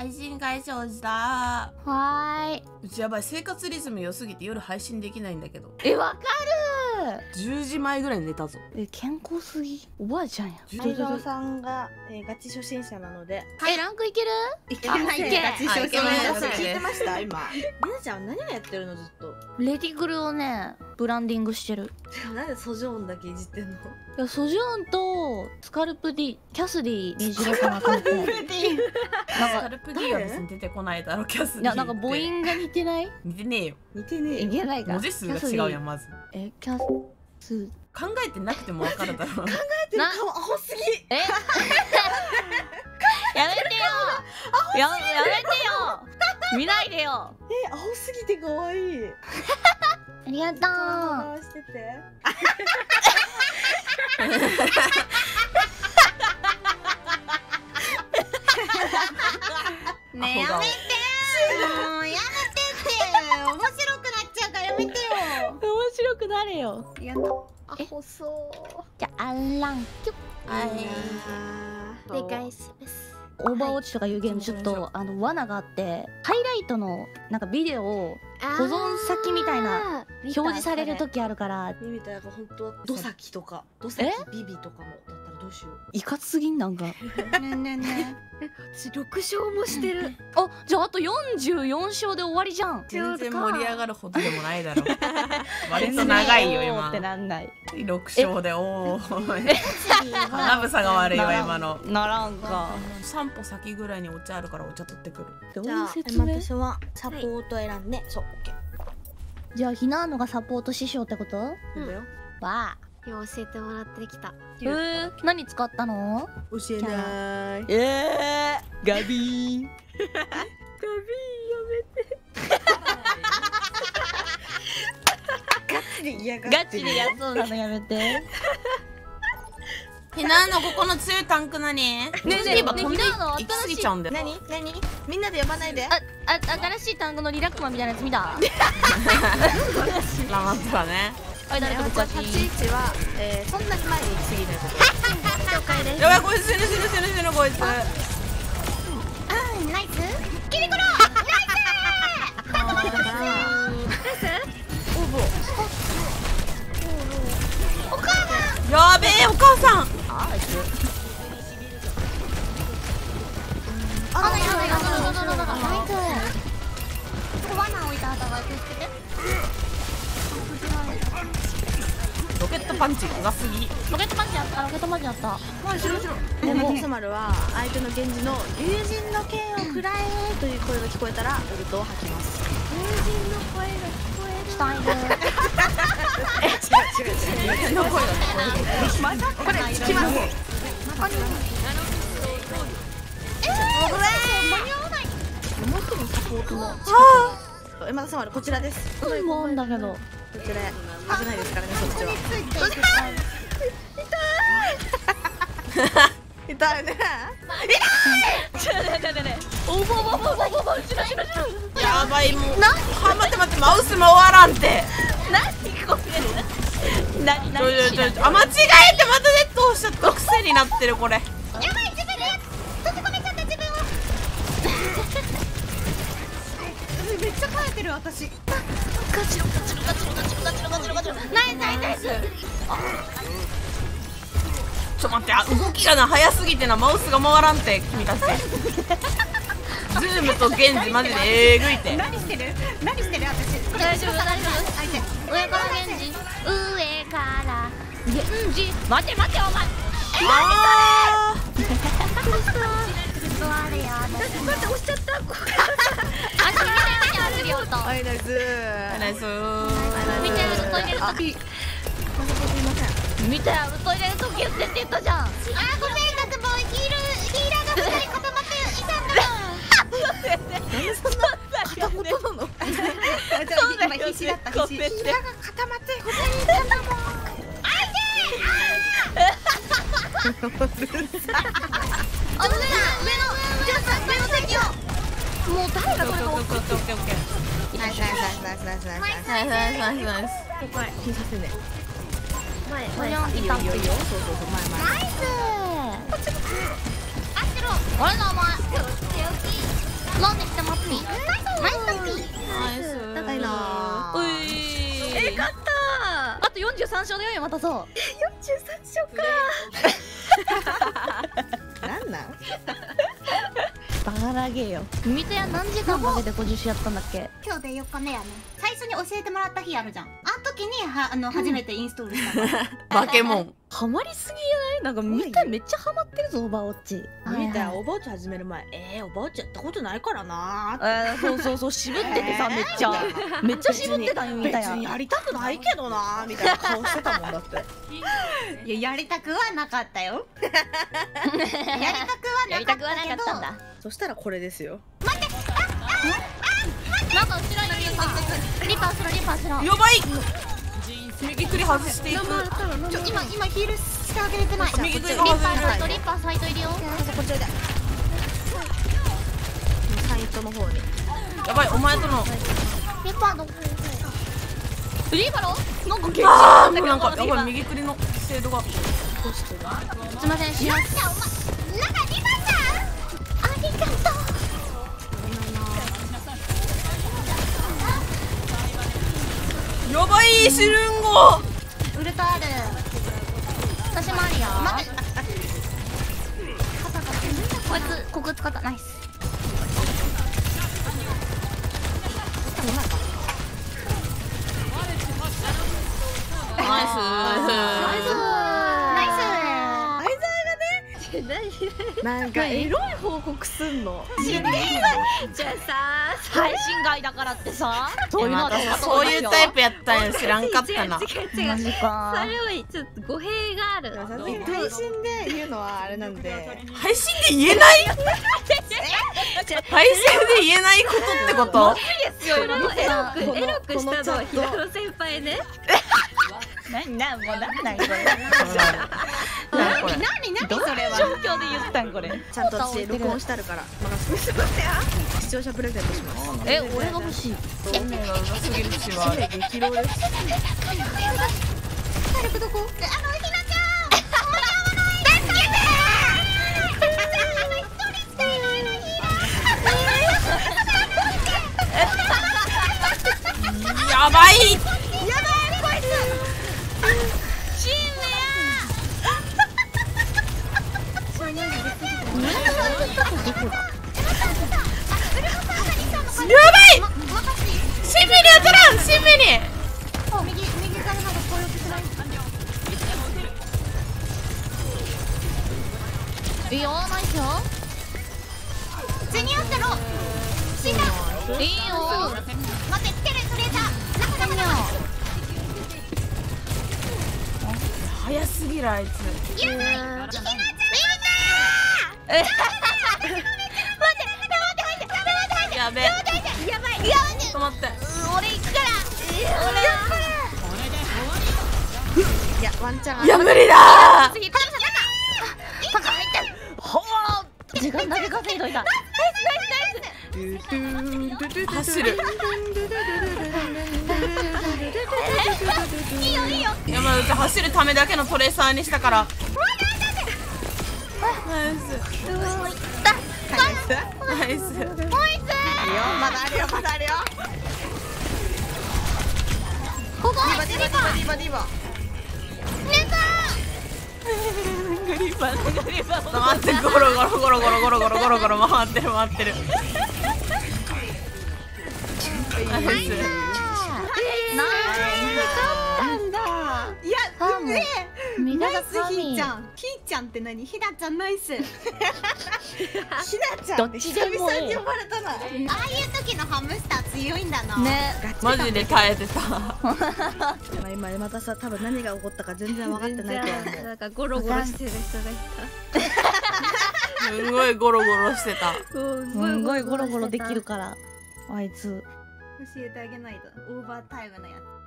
配信開始したはーい。うちやばい生活リズム良すぎて夜配信できないんだけど。えわか10時前ぐらいに寝たぞ。るえ健康すぎ。おばあちゃんや相沢さんが、えー、ガチ初心者なので。えランクいける？いけませんガチ初心者聞いてました？今。りなちゃん何をやってるの？ずっと。レディグルをねブランディングしてる。なんでソジョーンだけいじってんの？いやソジョーンとスカルプ D キャスディにしようかなと思って。スなんかカルプ D は別に出てこないだろキャスいやなんか母音が似てない？似てねえよ。似てねえよ。いけないか。文字数が違うやんまず。えキャス考えてなくても分かるだろ。うな顔アホすぎ。え？やめてよ。ややめてよ。見ないでよ。えアホすぎて可愛いありがと回してて。ねやめてもうやめてって。面白くなっちゃうからやめてよ。う面白くなれよ。やだ。あえ細じゃあアンランキュ。ッはい。お願いします。オーバーウォッチとかいうゲームちょっとあの罠があってハイライトのなんかビデオを保存先みたいな表示される時あるから。ミミタが本当はドサキとかドサキビビとかもだったうしよう。いかつすぎんなんか。ねえねえねえ。私6勝もしてる。あじゃああと44勝で終わりじゃん。全然盛り上がるほどでもないだろう。割と長いよ今ってなんない6勝でおお花房が悪いわ今の。ならんか。3歩先ぐらいにお茶あるからお茶取ってくる。どうじゃあいう説明私はサポート選んで、そうオッケじゃあひなのがサポート師匠ってこと？ーだよわあ今教えてもらってきた。えー、何使ったの？教えない。えー、ガビー。ンガチで嫌がガチでやそうなのやめて。ねひなのここの強いタンク何？ねえねえ今飛んでひなの行き過ぎちゃうんだよ。何？何？みんなで呼ばないで。ああ新しい単語のリラックマみたいなやつ見た。ラマンとかねあ誰か僕は立ち位置は、えー、そんなに前に行き過ぎないこと了解ですやばいこいつ死ぬ死ぬ死ぬ死ぬこいつ。ナイス。キリコロやべえお母さんあらやだやだやだやだやだナイスここ罠置いた後は気をつけてロケットパンチうますぎ。ロケットマンチやったロケットマンチやった。でもスマルは相手の源氏の友人の剣を食らえという声が聞こえたらウルトを吐きます。したいで別の声が聞ここれ聞きます。もう一人サポートの。えまだスマルこちらです。うんもんだけどこちら危ないですからねそっちは。痛い。ねおぼぼぼぼぼぼ後ろ後ろ後ろやばい。もうあ待って待ってマウス回らんて何これ何ちょ何ちょちょちょあ間違えてまたネット押しちゃった癖になってるこれやばい。自分で閉じ込めちゃった自分をめっちゃ耐えてる私ガチロガチロガチロガチロガチロガチロガチロナイスナイスナイスちょっと待ってあ動きがな早すぎてなマウスが回らんて君たち。ズームとゲンジマジでえぐいて。何してる？何してる？私大丈夫大丈夫上からゲンジ上から。ゲンジ。待て待てお前。ああれやだあ君みたいなやつりょうとはいナイスーナイス見てウルト入れる時見てウルト入れる時言ってって言ったじゃん。あごめんだってもうヒールヒーラーが二人固まっていたんだ片言なの？今必死だった。必死ヒーラーが固まって二人いたんだもんあのね上のじゃあさ上の敵をもう誰がこれ？がオッケスナイスナイスナイスナイスナイスナイスナイスナイスナイスナイスここ引させね前これい。い。よい。い。よい。い。よそうそうそう前前ナイスあっしろあれだお前オッケーオッケーロンできてますねナイスナイスナイス高い。なうい。え勝ったあと43勝で4位渡そうなんなんバカラゲーよ。みとや何時間かけて50勝やったんだっけ？今日で4日目やね。最初に教えてもらった日あるじゃん。あの時にはあの初めてインストールしたの。バケモン。ハマりすぎやない？なんかみためっちゃハマってるぞオーバーウォッチ見たおばあちゃん始める前。えー、おばあちゃんやったことないからなー。えー、そうそうそう渋っててさめっちゃ。めっちゃ渋ってたよみたいな別にやりたくないけどなーみたいな顔してたもんだって。いややりたくはなかったよ。やりたくりたくはなかったんだ。そしたらこれですよ。なんか後ろにリパーリパーしろリパーしろやばい。右クリ外していく。ちょ今今ヒールしてあげれてない。右手リ外れるパーサイトリッパーサイトいる。よこっちでサイトの方に。やばいお前との。リッパーどこリーバロなんか結あー構なんかやばい右クリの精度が。すいません。しまなんだお前なんかやばいシルンゴウルトある私もあるよ。待ってこいつここ使った。ナイス。ナイ なんかエロい報告すんの？じゃあさ配信外だからってさ。そういうのは私そういうタイプやったんや。知らんかったな。マジか。それはちょっと語弊がある配信で言うのはあれなんで。配信で言えない配信で言えないことってことエロくエロくしたのはこのチャットひなの先輩ね何なんもう？なんなんこれ何これ。何何どうそれは。状況で言ったんこれ。ちゃんと私録音してあるから任せて。視聴者プレゼントします。え俺が欲しい。運命がうますぎるしは激ロです体力どこ？あのひなちゃん。おやわない助けて。あの一人しかいないのヒやばい右右からなんか攻撃しないいいよ。ナイスよっろ死んだ。いいよ。待って来てるトレーザー。中中中早すぎるあいつ。いちゃん待って待って待って待って待って待って。やべ。えやばい。止まって。やワンチャンいや無理だ次パンさん中中入ってる。ほー時間だけ稼いどいた。走る。いいよいいよ山内走るためだけのトレーサーにしたから。ナイス。ナイス。まだあるよまだあるよここディバディバディバディバディバグリバグリバ回ってゴロゴロゴロゴロゴロゴロゴロゴロ回ってる回ってるナイスなんだいやうめえナイスひーちゃんちゃんって何？ひなちゃんナイス。ひなちゃんどっちでも。いい久々に呼ばれたな。ああいう時のハムスター強いんだな。ね。マジで耐えてた。まあ今またさ多分何が起こったか全然分かってないと思う。なんかゴロゴロしてる人がいすごいゴロゴロしてた。た。すんごいゴロゴロできるからあいつ。教えてあげないと。オーバータイムのやつ